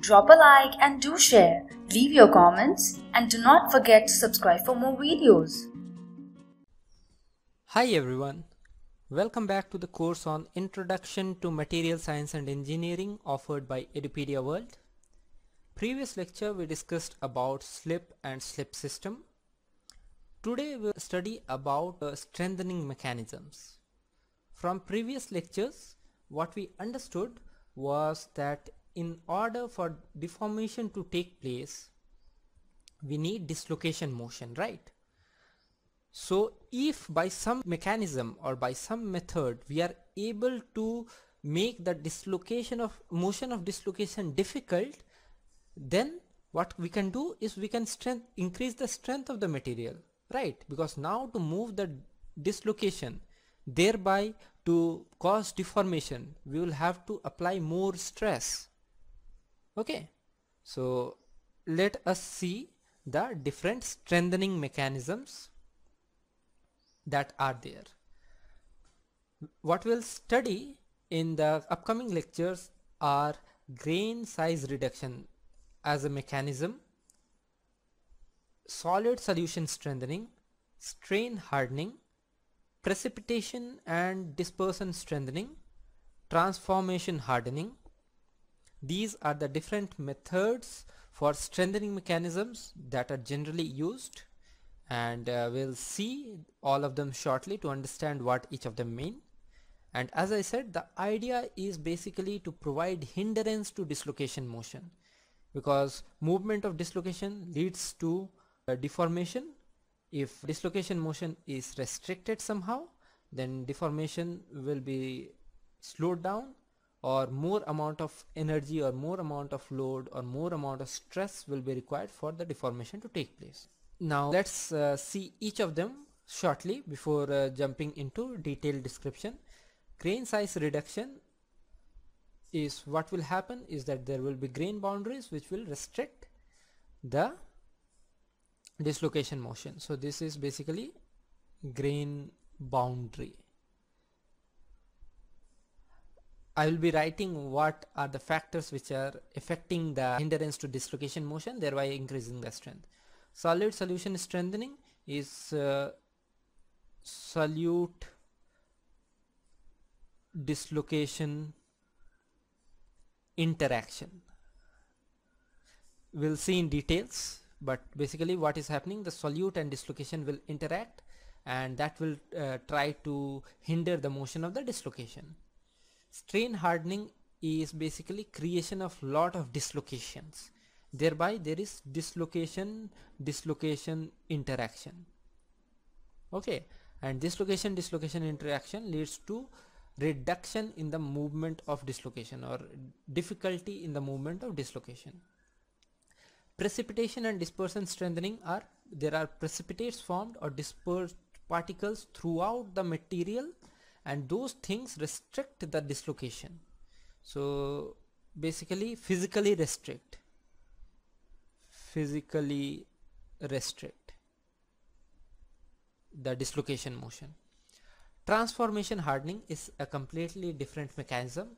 Drop a like and do share. Leave your comments and do not forget to subscribe for more videos. Hi everyone. Welcome back to the course on Introduction to Material Science and Engineering offered by Edupedia World. Previous lecture we discussed about slip and slip system. Today we'll study about uh, strengthening mechanisms. From previous lectures what we understood was that in order for deformation to take place we need dislocation motion right? So if by some mechanism or by some method we are able to make the dislocation of motion of dislocation difficult then what we can do is we can strength increase the strength of the material right? Because now to move the dislocation thereby to cause deformation we will have to apply more stress okay. So let us see the different strengthening mechanisms that are there. What we'll study in the upcoming lectures are grain size reduction as a mechanism solid solution strengthening strain hardening precipitation and dispersion strengthening transformation hardening these are the different methods for strengthening mechanisms that are generally used and uh, we'll see all of them shortly to understand what each of them mean. And as I said the idea is basically to provide hindrance to dislocation motion because movement of dislocation leads to deformation. If dislocation motion is restricted somehow then deformation will be slowed down or more amount of energy or more amount of load or more amount of stress will be required for the deformation to take place. Now let's uh, see each of them shortly before uh, jumping into detailed description. Grain size reduction is what will happen is that there will be grain boundaries which will restrict the dislocation motion. So this is basically grain boundary. I will be writing what are the factors which are affecting the hindrance to dislocation motion thereby increasing the strength. Solid solution strengthening is uh, solute dislocation interaction. We'll see in details but basically what is happening the solute and dislocation will interact and that will uh, try to hinder the motion of the dislocation strain hardening is basically creation of lot of dislocations. Thereby there is dislocation dislocation interaction. Okay. And dislocation dislocation interaction leads to reduction in the movement of dislocation or difficulty in the movement of dislocation. Precipitation and dispersion strengthening are there are precipitates formed or dispersed particles throughout the material and those things restrict the dislocation. So basically physically restrict. Physically restrict the dislocation motion. Transformation hardening is a completely different mechanism.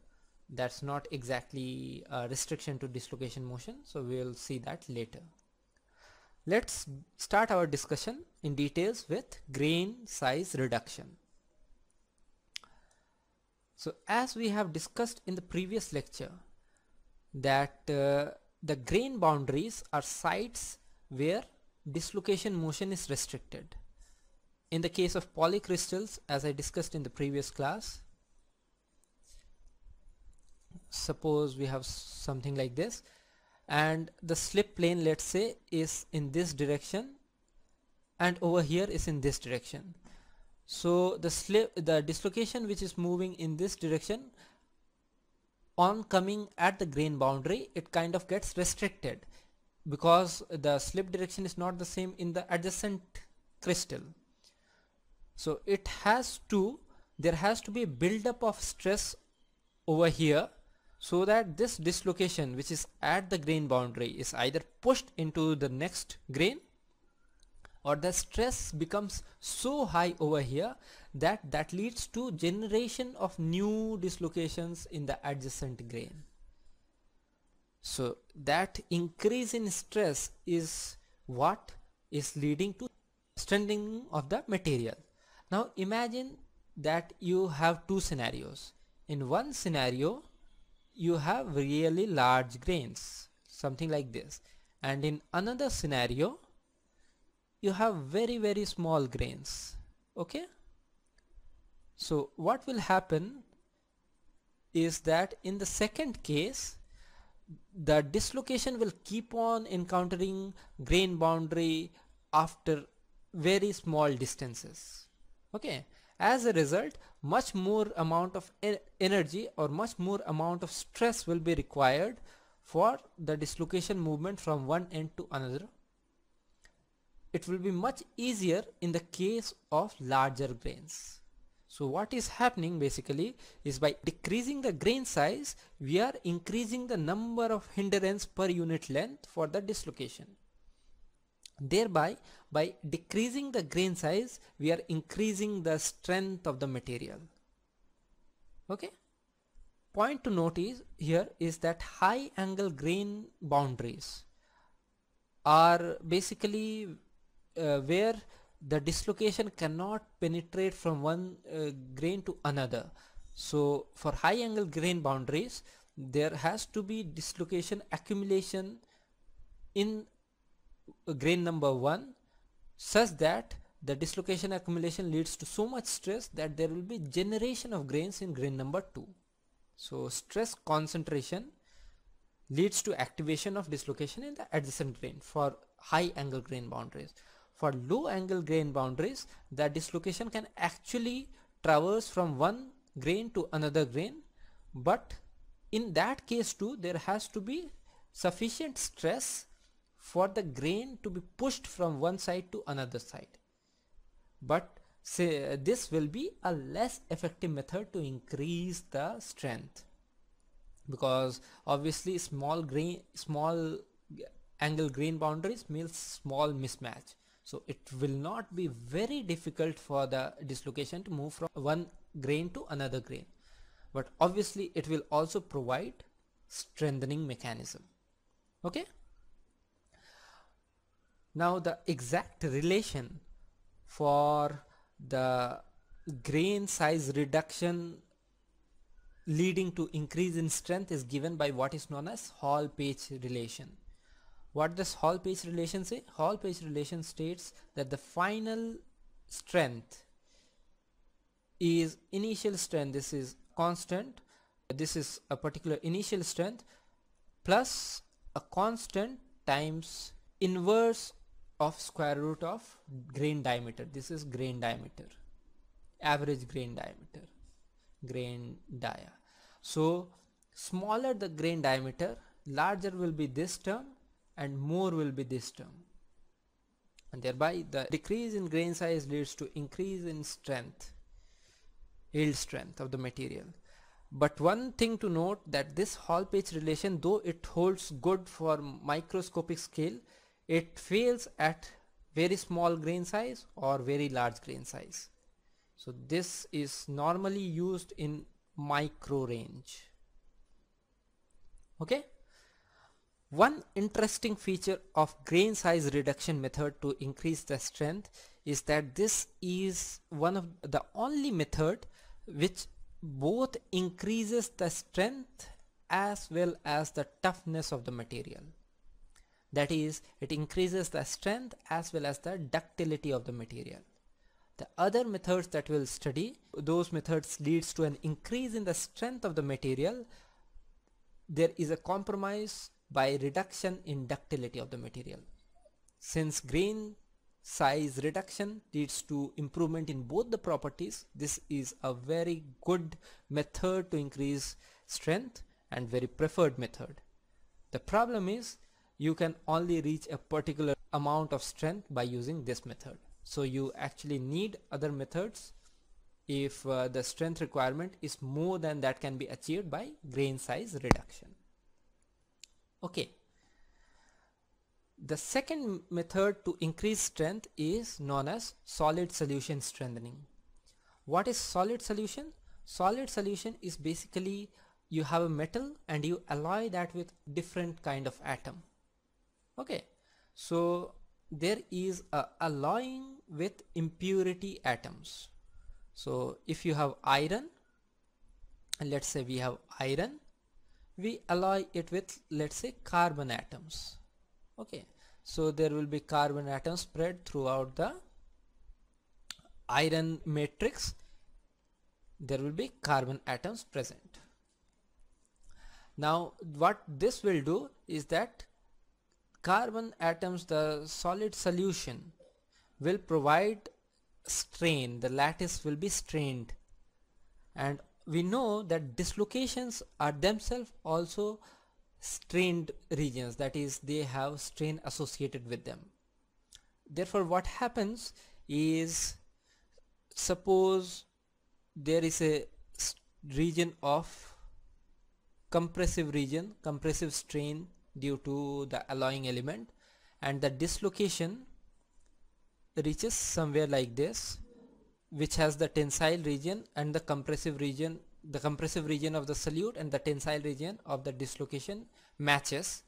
That's not exactly a restriction to dislocation motion. So we'll see that later. Let's start our discussion in details with grain size reduction so as we have discussed in the previous lecture that uh, the grain boundaries are sites where dislocation motion is restricted. In the case of polycrystals as I discussed in the previous class suppose we have something like this and the slip plane let's say is in this direction and over here is in this direction so the slip the dislocation which is moving in this direction on coming at the grain boundary it kind of gets restricted because the slip direction is not the same in the adjacent crystal. So it has to there has to be a buildup of stress over here so that this dislocation which is at the grain boundary is either pushed into the next grain or the stress becomes so high over here that that leads to generation of new dislocations in the adjacent grain So that increase in stress is what is leading to strengthening of the material. Now imagine that you have two scenarios. In one scenario you have really large grains something like this and in another scenario you have very very small grains okay? So what will happen is that in the second case the dislocation will keep on encountering grain boundary after very small distances okay? As a result much more amount of e energy or much more amount of stress will be required for the dislocation movement from one end to another it will be much easier in the case of larger grains so what is happening basically is by decreasing the grain size, we are increasing the number of hindrance per unit length for the dislocation. Thereby, by decreasing the grain size, we are increasing the strength of the material. Okay. Point to note is here is that high angle grain boundaries are basically uh, where the dislocation cannot penetrate from one uh, grain to another. So for high angle grain boundaries there has to be dislocation accumulation in grain number 1 such that the dislocation accumulation leads to so much stress that there will be generation of grains in grain number 2 so stress concentration leads to activation of dislocation in the adjacent grain for high angle grain boundaries for low angle grain boundaries the dislocation can actually traverse from one grain to another grain. But in that case too there has to be sufficient stress for the grain to be pushed from one side to another side. But say this will be a less effective method to increase the strength. Because obviously small grain small angle grain boundaries means small mismatch so it will not be very difficult for the dislocation to move from one grain to another grain. But obviously it will also provide strengthening mechanism. Okay? Now the exact relation for the grain size reduction leading to increase in strength is given by what is known as Hall-Petch relation what does Hall-Petch relation say? Hall-Petch relation states that the final strength is initial strength. This is constant. This is a particular initial strength plus a constant times inverse of square root of grain diameter. This is grain diameter. Average grain diameter. Grain dia. So smaller the grain diameter larger will be this term and more will be this term. And thereby the decrease in grain size leads to increase in strength yield strength of the material. But one thing to note that this Hall-Petch relation though it holds good for microscopic scale it fails at very small grain size or very large grain size. So this is normally used in micro range. Okay one interesting feature of grain size reduction method to increase the strength is that this is one of the only method which both increases the strength as well as the toughness of the material. That is, it increases the strength as well as the ductility of the material. The other methods that we'll study, those methods leads to an increase in the strength of the material. There is a compromise by reduction in ductility of the material. Since grain size reduction leads to improvement in both the properties, this is a very good method to increase strength and very preferred method. The problem is you can only reach a particular amount of strength by using this method. So you actually need other methods if uh, the strength requirement is more than that can be achieved by grain size reduction okay. The second method to increase strength is known as solid solution strengthening. What is solid solution? Solid solution is basically you have a metal and you alloy that with different kind of atom. Okay. So there is a alloying with impurity atoms. So if you have iron let's say we have iron we alloy it with let's say carbon atoms. Okay. So there will be carbon atoms spread throughout the iron matrix. There will be carbon atoms present. Now what this will do is that carbon atoms the solid solution will provide strain. The lattice will be strained. And we know that dislocations are themselves also strained regions. That is they have strain associated with them. Therefore what happens is suppose there is a region of compressive region compressive strain due to the alloying element and the dislocation reaches somewhere like this which has the tensile region and the compressive region the compressive region of the solute and the tensile region of the dislocation matches.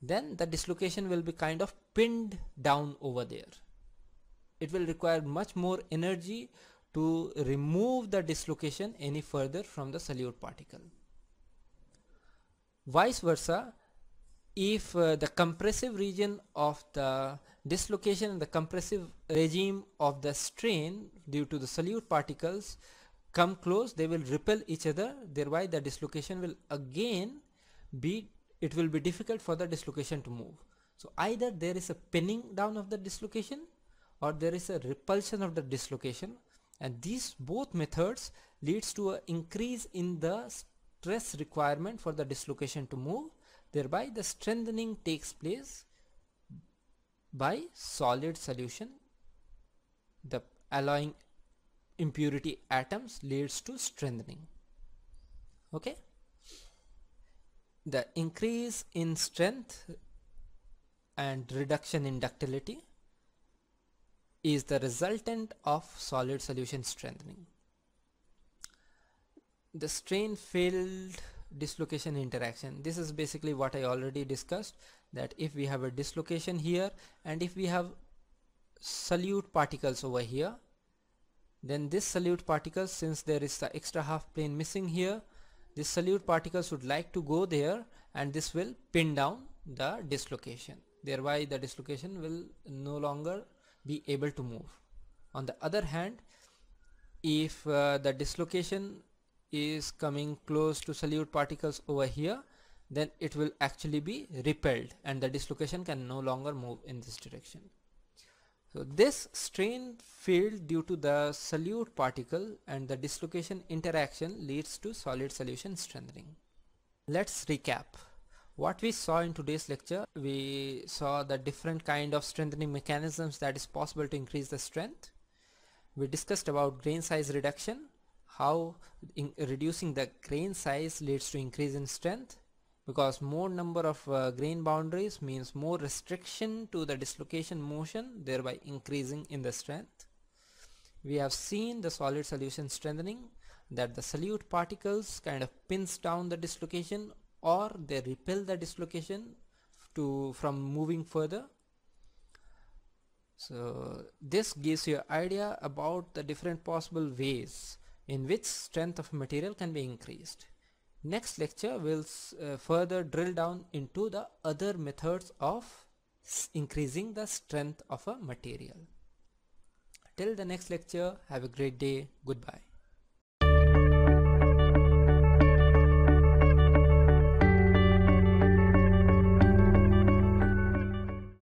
Then the dislocation will be kind of pinned down over there. It will require much more energy to remove the dislocation any further from the solute particle. Vice versa if uh, the compressive region of the dislocation and the compressive regime of the strain due to the solute particles come close they will repel each other thereby the dislocation will again be it will be difficult for the dislocation to move. So either there is a pinning down of the dislocation or there is a repulsion of the dislocation and these both methods leads to an increase in the stress requirement for the dislocation to move thereby the strengthening takes place by solid solution the alloying impurity atoms leads to strengthening. Okay? The increase in strength and reduction in ductility is the resultant of solid solution strengthening. The strain field dislocation interaction. This is basically what I already discussed that if we have a dislocation here and if we have solute particles over here then this solute particles since there is the extra half plane missing here this solute particles would like to go there and this will pin down the dislocation. Thereby the dislocation will no longer be able to move. On the other hand if uh, the dislocation is coming close to solute particles over here then it will actually be repelled and the dislocation can no longer move in this direction. So this strain field due to the solute particle and the dislocation interaction leads to solid solution strengthening. Let's recap. What we saw in today's lecture, we saw the different kind of strengthening mechanisms that is possible to increase the strength. We discussed about grain size reduction how reducing the grain size leads to increase in strength because more number of uh, grain boundaries means more restriction to the dislocation motion thereby increasing in the strength. We have seen the solid solution strengthening that the solute particles kind of pins down the dislocation or they repel the dislocation to from moving further so this gives you idea about the different possible ways in which strength of material can be increased. Next lecture will uh, further drill down into the other methods of increasing the strength of a material. Till the next lecture, have a great day. Goodbye.